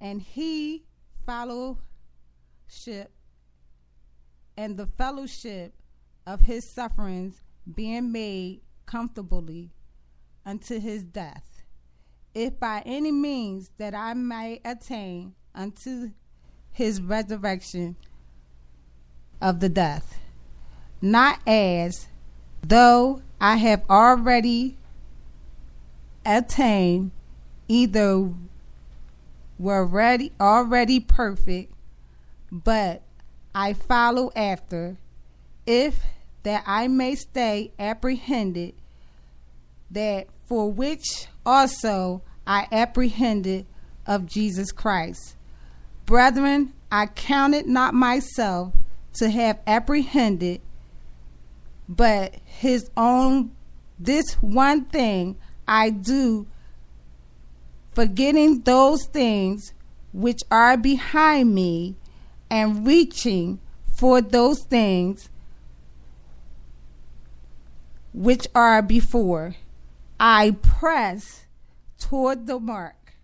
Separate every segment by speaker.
Speaker 1: and he fellowship and the fellowship of his sufferings being made comfortably unto his death, if by any means that I may attain unto his resurrection of the death, not as though I have already attained, either were ready already perfect, but I follow after, if that I may stay apprehended, that for which also I apprehended of Jesus Christ. Brethren, I counted not myself to have apprehended, but his own this one thing I do, forgetting those things which are behind me and reaching for those things which are before. I press toward the mark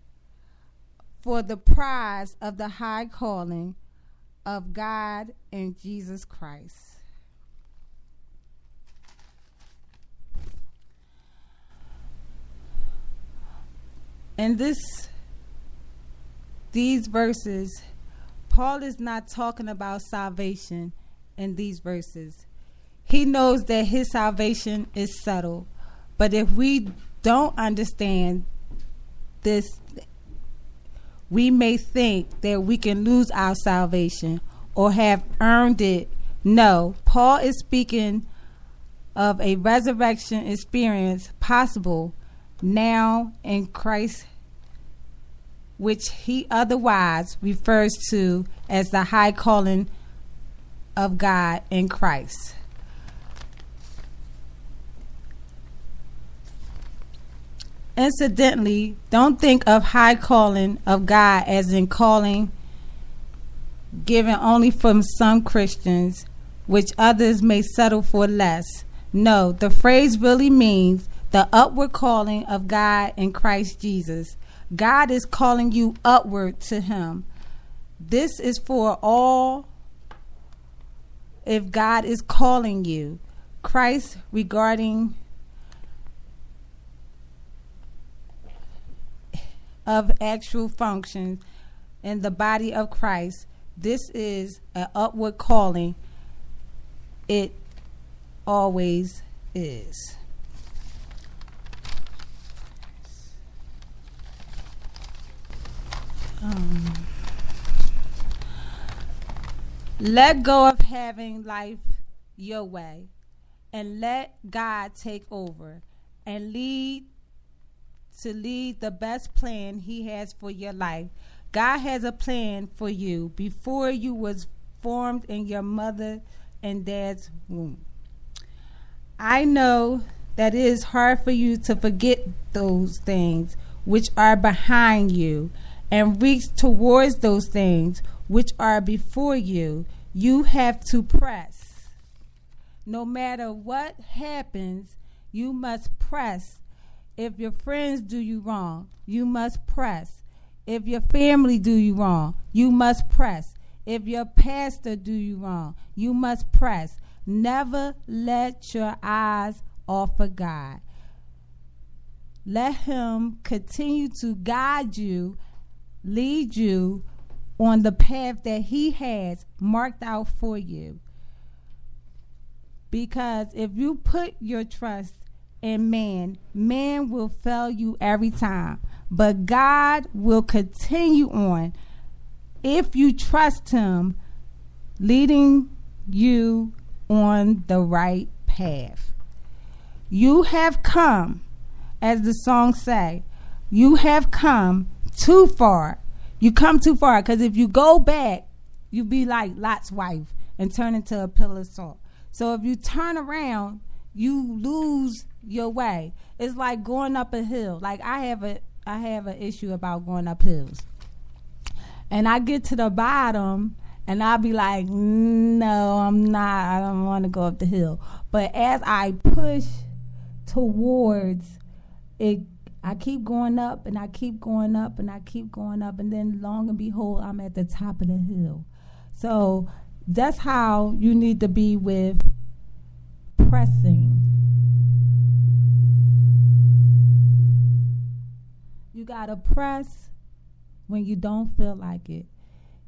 Speaker 1: for the prize of the high calling of God in Jesus Christ. In this these verses, Paul is not talking about salvation in these verses. He knows that his salvation is settled. But if we don't understand this, we may think that we can lose our salvation or have earned it. No, Paul is speaking of a resurrection experience possible now in Christ, which he otherwise refers to as the high calling of God in Christ. Incidentally, don't think of high calling of God as in calling given only from some Christians, which others may settle for less. No, the phrase really means the upward calling of God in Christ Jesus. God is calling you upward to Him. This is for all if God is calling you. Christ regarding of actual functions in the body of Christ. This is an upward calling. It always is. Um, let go of having life your way and let God take over and lead to lead the best plan he has for your life. God has a plan for you before you was formed in your mother and dad's womb. I know that it is hard for you to forget those things which are behind you and reach towards those things which are before you, you have to press. No matter what happens, you must press. If your friends do you wrong, you must press. If your family do you wrong, you must press. If your pastor do you wrong, you must press. Never let your eyes off of God. Let him continue to guide you lead you on the path that He has marked out for you. Because if you put your trust in man, man will fail you every time. But God will continue on if you trust Him, leading you on the right path. You have come, as the song say, you have come too far. You come too far because if you go back, you be like Lot's wife and turn into a pillar of salt. So if you turn around, you lose your way. It's like going up a hill. Like I have a I have an issue about going up hills. And I get to the bottom and I'll be like, no, I'm not. I don't want to go up the hill. But as I push towards it I keep going up and I keep going up and I keep going up and then long and behold I'm at the top of the hill. So that's how you need to be with pressing. You got to press when you don't feel like it.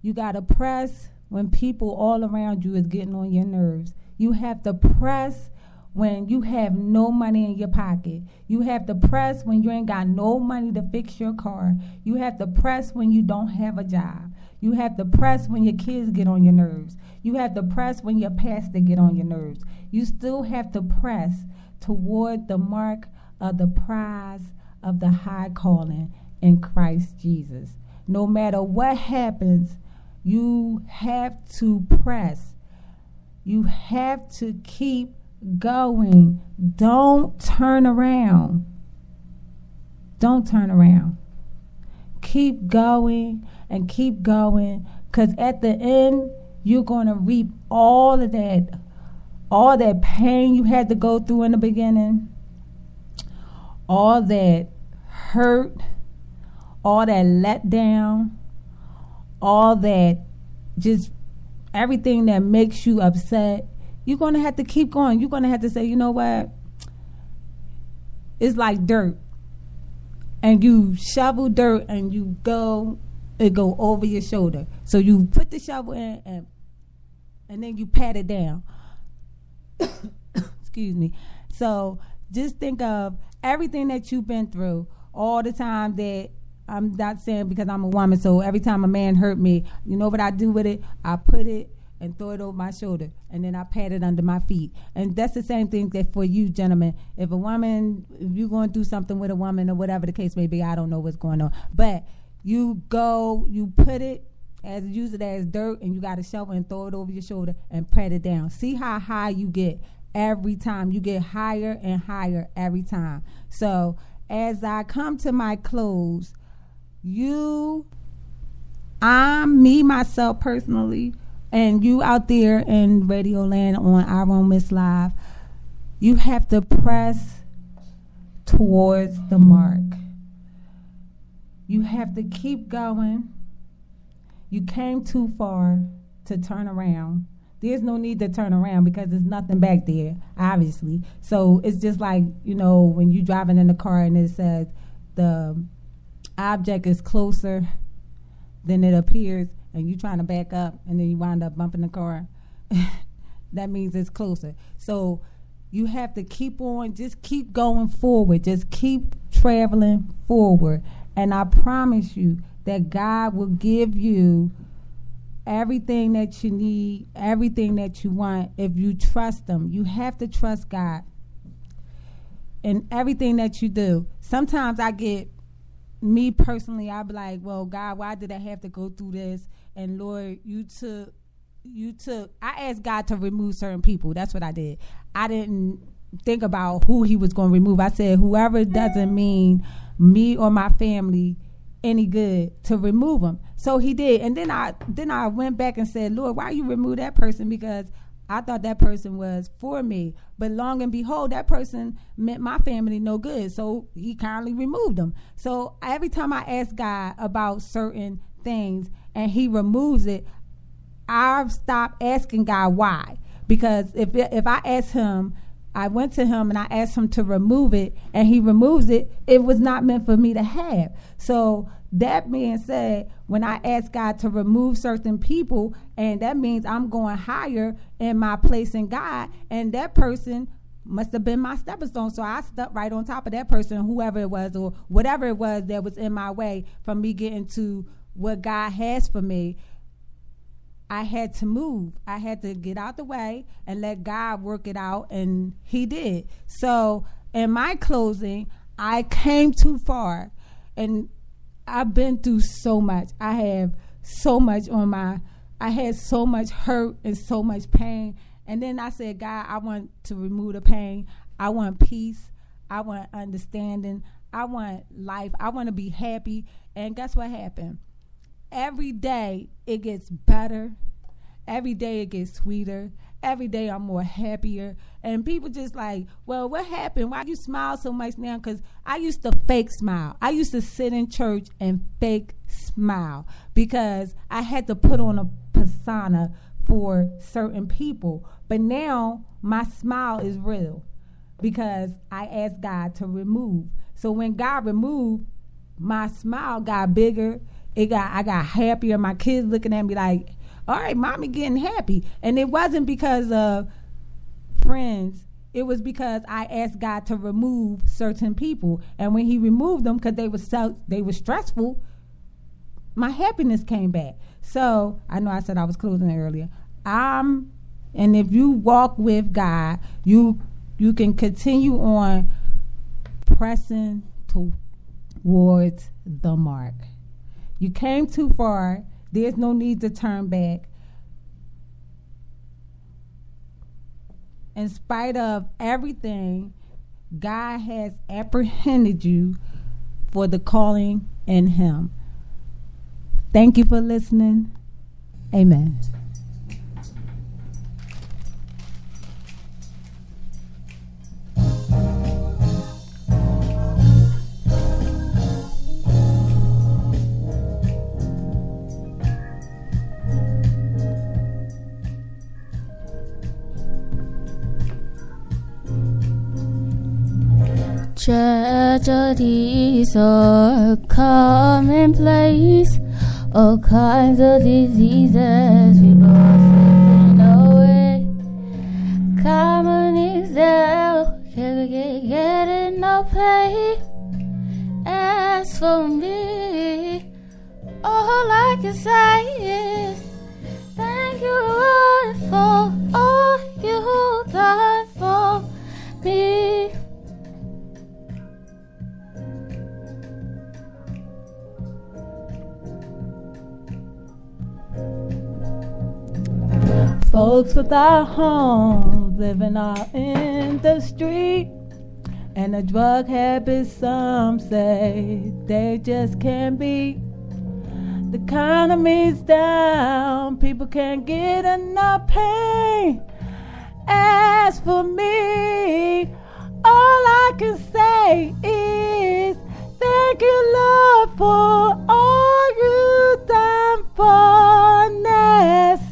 Speaker 1: You got to press when people all around you is getting on your nerves. You have to press when you have no money in your pocket. You have to press when you ain't got no money to fix your car. You have to press when you don't have a job. You have to press when your kids get on your nerves. You have to press when your pastor get on your nerves. You still have to press toward the mark of the prize of the high calling in Christ Jesus. No matter what happens, you have to press. You have to keep going. Don't turn around. Don't turn around. Keep going and keep going because at the end, you're going to reap all of that, all that pain you had to go through in the beginning, all that hurt, all that letdown, all that just everything that makes you upset, you're going to have to keep going. You're going to have to say, you know what? It's like dirt. And you shovel dirt and you go, it go over your shoulder. So you put the shovel in and and then you pat it down. Excuse me. So just think of everything that you've been through, all the time that I'm not saying because I'm a woman. So every time a man hurt me, you know what I do with it? I put it and throw it over my shoulder, and then I pat it under my feet. And that's the same thing that for you, gentlemen. If a woman, if you're going to do something with a woman or whatever the case may be, I don't know what's going on, but you go, you put it as use it as dirt, and you got a shovel and throw it over your shoulder and pat it down. See how high you get every time. You get higher and higher every time. So as I come to my close you, I'm me myself personally, and you out there in Radio Land on Our Miss Live, you have to press towards the mark. You have to keep going. You came too far to turn around. There's no need to turn around because there's nothing back there, obviously. So it's just like, you know, when you're driving in the car and it says the object is closer than it appears and you're trying to back up and then you wind up bumping the car, that means it's closer. So you have to keep on, just keep going forward, just keep traveling forward. And I promise you that God will give you everything that you need, everything that you want if you trust Him. You have to trust God in everything that you do. Sometimes I get me personally, I'd be like, well, God, why did I have to go through this? And Lord, you took, you took, I asked God to remove certain people. That's what I did. I didn't think about who he was going to remove. I said, whoever doesn't mean me or my family any good to remove them. So he did. And then I, then I went back and said, Lord, why you remove that person? Because I thought that person was for me. But long and behold, that person meant my family no good. So he kindly removed them. So every time I ask God about certain things and he removes it, I've stopped asking God why. Because if if I ask him, I went to him and I asked him to remove it and he removes it, it was not meant for me to have. So that being said, when I ask God to remove certain people, and that means I'm going higher in my place in God, and that person must have been my stepping stone. So I stepped right on top of that person, whoever it was, or whatever it was that was in my way from me getting to what God has for me. I had to move. I had to get out the way and let God work it out, and He did. So, in my closing, I came too far, and I've been through so much. I have so much on my I had so much hurt and so much pain. And then I said, God, I want to remove the pain. I want peace. I want understanding. I want life. I want to be happy. And guess what happened? Every day it gets better. Every day it gets sweeter. every day I'm more happier. And people just like, well, what happened? Why you smile so much now? Because I used to fake smile. I used to sit in church and fake smile because I had to put on a persona for certain people. But now my smile is real because I asked God to remove. So when God removed, my smile got bigger. It got I got happier. My kids looking at me like, all right, mommy getting happy. And it wasn't because of friends. It was because I asked God to remove certain people. And when he removed them because they were so they were stressful, my happiness came back. So I know I said I was closing earlier. I'm and if you walk with God, you you can continue on pressing towards the mark. You came too far. There's no need to turn back. In spite of everything, God has apprehended you for the calling in Him. Thank you for listening. Amen.
Speaker 2: Tragedies are commonplace. All kinds of diseases, we people slipping away. Common can't get, getting no pay. As for me, all I can say is
Speaker 1: Folks without homes living out in the street. And the drug habits, some say they just can't be. The economy's down, people can't get enough pay. As for me, all I can say is thank you, Lord, for all you've done for us.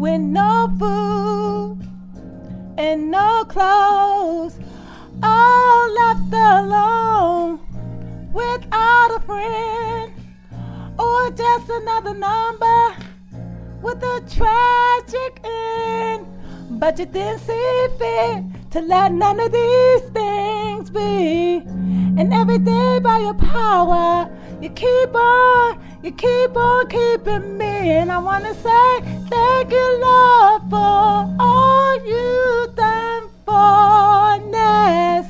Speaker 1: With no food and no clothes, all left alone without a friend or just another number with a tragic end. But you didn't see fit to let none of these things be. And every day by your power, you keep on, you keep on keeping me. And I want to say thank you, Lord, for all you've done for us.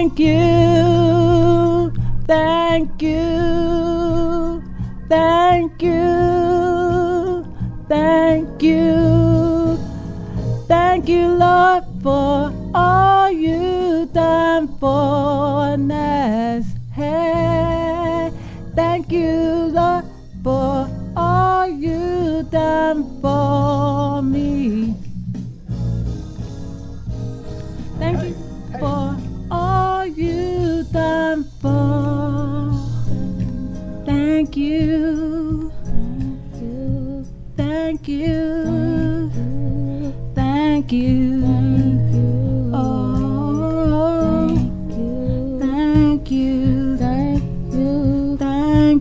Speaker 1: Thank you, thank you, thank you, thank you, thank you, Lord, for all you done for us. Hey, thank you,